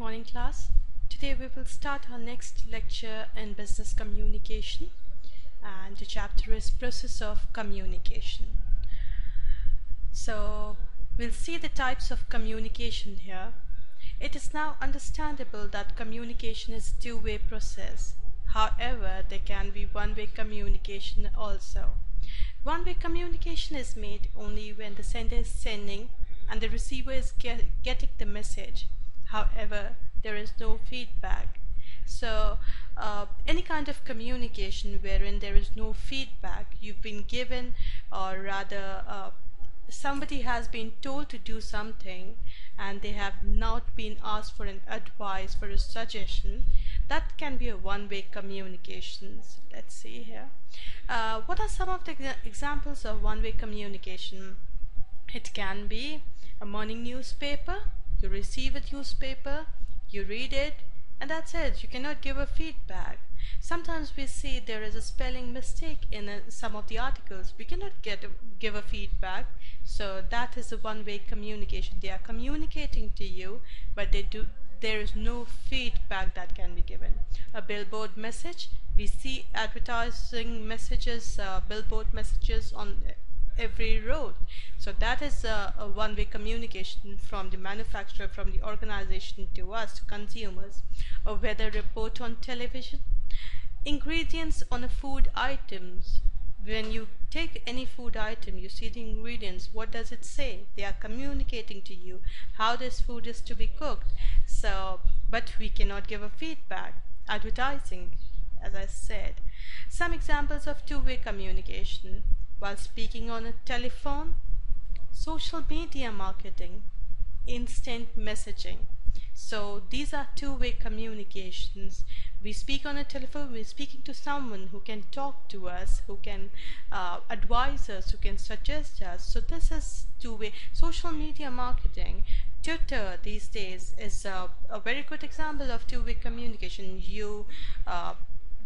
Morning class. Today we will start our next lecture in business communication and the chapter is process of communication. So we'll see the types of communication here. It is now understandable that communication is a two-way process. However, there can be one-way communication also. One-way communication is made only when the sender is sending and the receiver is get, getting the message. However, there is no feedback. So, uh, any kind of communication wherein there is no feedback, you've been given, or rather, uh, somebody has been told to do something and they have not been asked for an advice, for a suggestion, that can be a one-way communications. Let's see here. Uh, what are some of the examples of one-way communication? It can be a morning newspaper, you receive a newspaper, you read it, and that's it. You cannot give a feedback. Sometimes we see there is a spelling mistake in a, some of the articles. We cannot get a, give a feedback. So that is a one-way communication. They are communicating to you, but they do there is no feedback that can be given. A billboard message, we see advertising messages, uh, billboard messages on every road. So that is a, a one-way communication from the manufacturer, from the organization to us, to consumers. A weather report on television. Ingredients on a food items. When you take any food item, you see the ingredients. What does it say? They are communicating to you how this food is to be cooked. So, but we cannot give a feedback. Advertising, as I said. Some examples of two-way communication while speaking on a telephone, social media marketing, instant messaging. So these are two-way communications. We speak on a telephone, we're speaking to someone who can talk to us, who can uh, advise us, who can suggest us. So this is two-way. Social media marketing, Twitter these days is a, a very good example of two-way communication. You uh,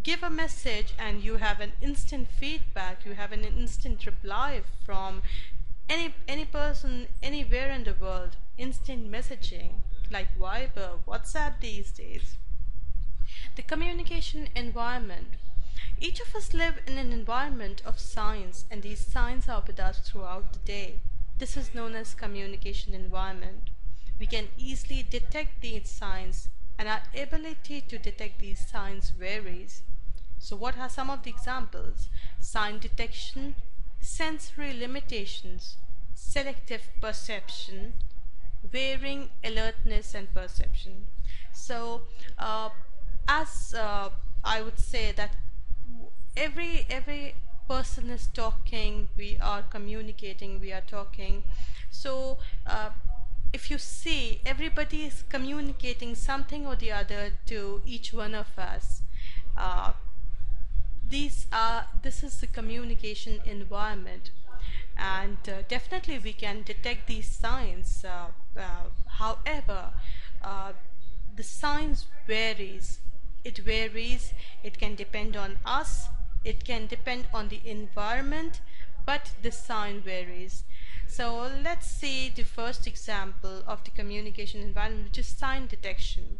give a message and you have an instant feedback you have an instant reply from any any person anywhere in the world instant messaging like Viber WhatsApp these days. The communication environment. Each of us live in an environment of signs and these signs are with us throughout the day. This is known as communication environment. We can easily detect these signs and our ability to detect these signs varies so what are some of the examples? Sign detection, sensory limitations, selective perception, varying alertness and perception. So uh, as uh, I would say that every every person is talking, we are communicating, we are talking. So uh, if you see everybody is communicating something or the other to each one of us uh, these are this is the communication environment. And uh, definitely we can detect these signs uh, uh, however uh, the signs varies. It varies. It can depend on us. It can depend on the environment but the sign varies. So let's see the first example of the communication environment which is sign detection.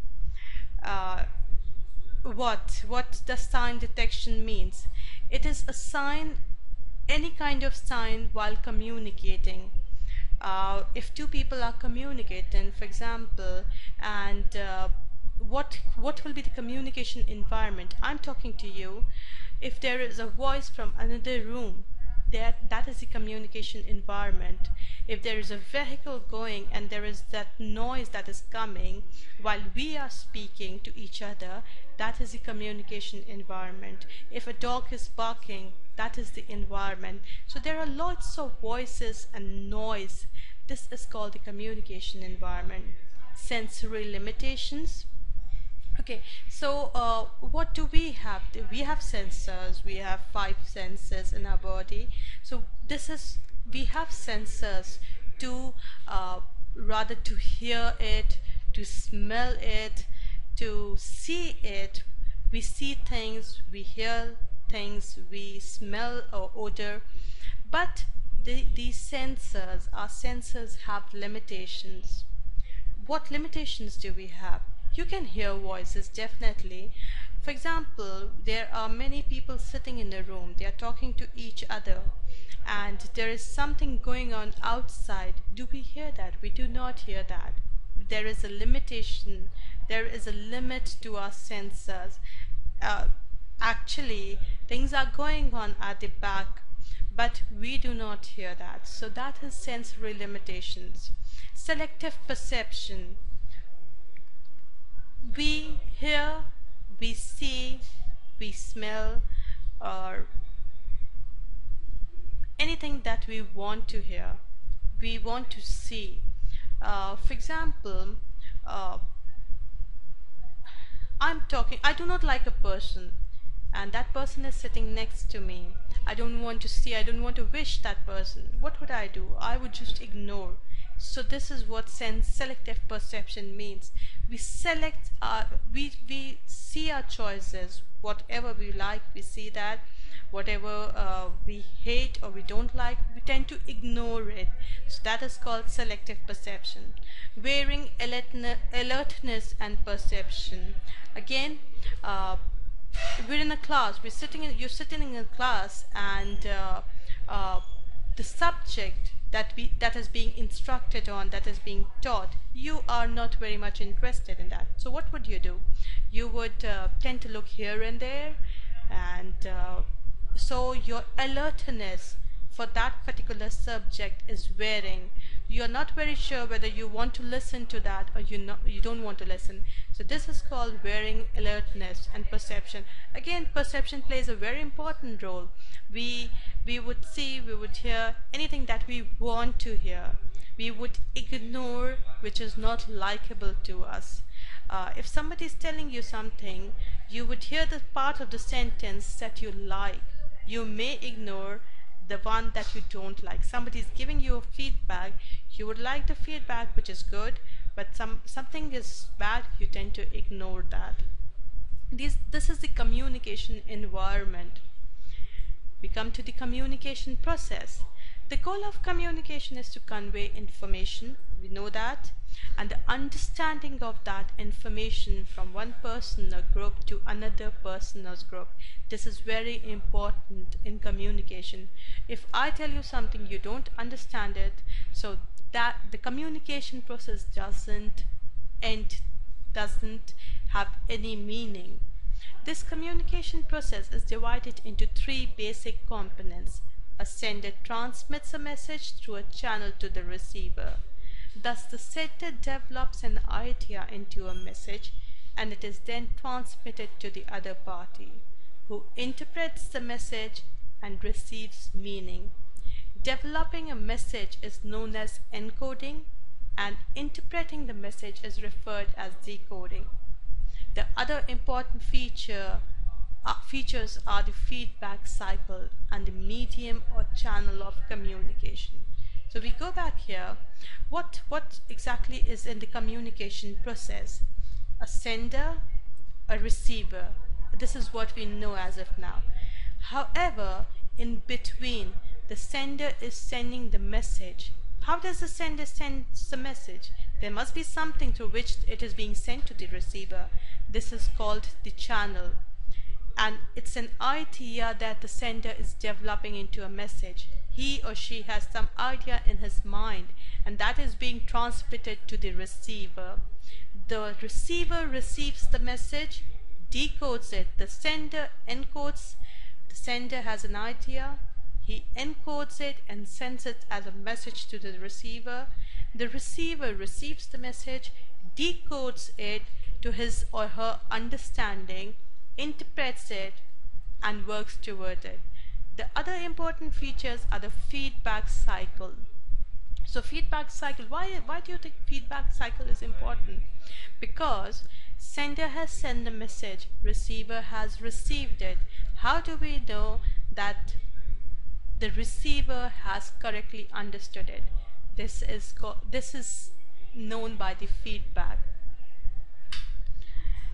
Uh, what what the sign detection means. It is a sign any kind of sign while communicating. Uh, if two people are communicating for example and uh, what what will be the communication environment? I'm talking to you. If there is a voice from another room that that is the communication environment. If there is a vehicle going and there is that noise that is coming while we are speaking to each other that is the communication environment. If a dog is barking that is the environment. So there are lots of voices and noise. This is called the communication environment. Sensory limitations okay so uh, what do we have? We have sensors we have five senses in our body. So this is we have sensors to uh, rather to hear it to smell it to see it. We see things we hear things we smell or odor. But the, these sensors our sensors have limitations. What limitations do we have you can hear voices definitely. For example there are many people sitting in a room. They are talking to each other. And there is something going on outside. Do we hear that? We do not hear that. There is a limitation. There is a limit to our senses. Uh, actually things are going on at the back but we do not hear that. So that is sensory limitations. Selective perception we hear we see we smell or anything that we want to hear we want to see. Uh, for example uh, I'm talking I do not like a person and that person is sitting next to me. I don't want to see I don't want to wish that person. What would I do? I would just ignore so this is what sense selective perception means. We select our we we see our choices. Whatever we like we see that. Whatever uh, we hate or we don't like we tend to ignore it. So that is called selective perception. Varying alertness and perception. Again uh, we're in a class. We're sitting in you're sitting in a class and uh, uh, the subject that we that is being instructed on that is being taught you are not very much interested in that. So what would you do? You would uh, tend to look here and there and uh, so your alertness for that particular subject is varying you're not very sure whether you want to listen to that or you not you don't want to listen. So this is called varying alertness and perception. Again perception plays a very important role. We we would see we would hear anything that we want to hear. We would ignore which is not likable to us. Uh, if somebody is telling you something you would hear the part of the sentence that you like. You may ignore the one that you don't like. Somebody is giving you a feedback. You would like the feedback which is good but some something is bad you tend to ignore that. This this is the communication environment. We come to the communication process the goal of communication is to convey information we know that and the understanding of that information from one person or group to another person or group. This is very important in communication. If I tell you something you don't understand it so that the communication process doesn't end doesn't have any meaning. This communication process is divided into three basic components a sender transmits a message through a channel to the receiver Thus the sender develops an idea into a message and it is then transmitted to the other party, who interprets the message and receives meaning. Developing a message is known as encoding and interpreting the message is referred as decoding. The other important feature features are the feedback cycle and the medium or channel of communication. So we go back here. What, what exactly is in the communication process? A sender, a receiver. This is what we know as of now. However, in between, the sender is sending the message. How does the sender send the message? There must be something through which it is being sent to the receiver. This is called the channel. And it's an idea that the sender is developing into a message he or she has some idea in his mind and that is being transmitted to the receiver. The receiver receives the message, decodes it. The sender encodes, the sender has an idea, he encodes it and sends it as a message to the receiver. The receiver receives the message, decodes it to his or her understanding, interprets it and works toward it. The other important features are the feedback cycle. So feedback cycle, why, why do you think feedback cycle is important? Because sender has sent the message, receiver has received it. How do we know that the receiver has correctly understood it? This is, this is known by the feedback.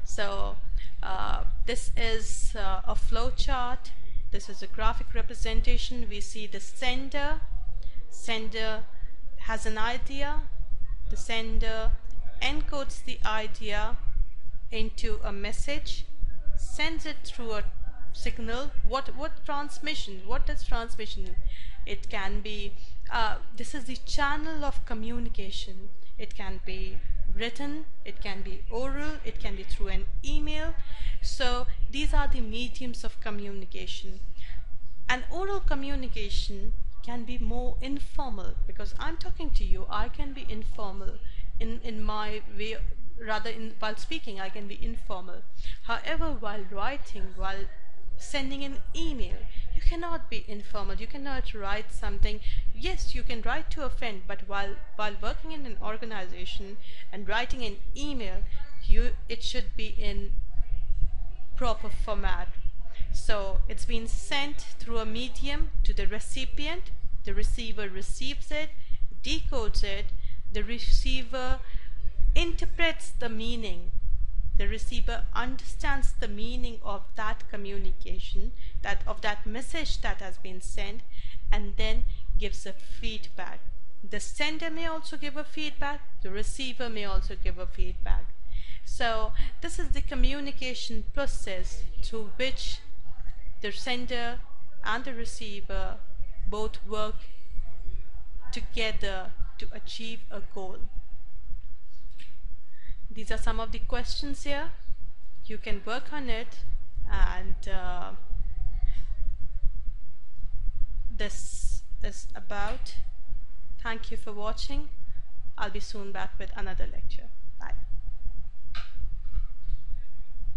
So uh, this is uh, a flow chart this is a graphic representation. We see the sender. Sender has an idea. The sender encodes the idea into a message sends it through a signal what what transmission what does transmission it can be uh, this is the channel of communication it can be written it can be oral it can be through an email. So these are the mediums of communication. And oral communication can be more informal because I'm talking to you I can be informal. In in my way rather in while speaking I can be informal. However while writing while sending an email. You cannot be informal. You cannot write something. Yes you can write to a friend but while while working in an organization and writing an email you it should be in proper format. So it's been sent through a medium to the recipient. The receiver receives it decodes it. The receiver interprets the meaning the receiver understands the meaning of that communication that of that message that has been sent and then gives a feedback. The sender may also give a feedback the receiver may also give a feedback. So this is the communication process through which the sender and the receiver both work together to achieve a goal these are some of the questions here. You can work on it and uh, this is about. Thank you for watching. I'll be soon back with another lecture. Bye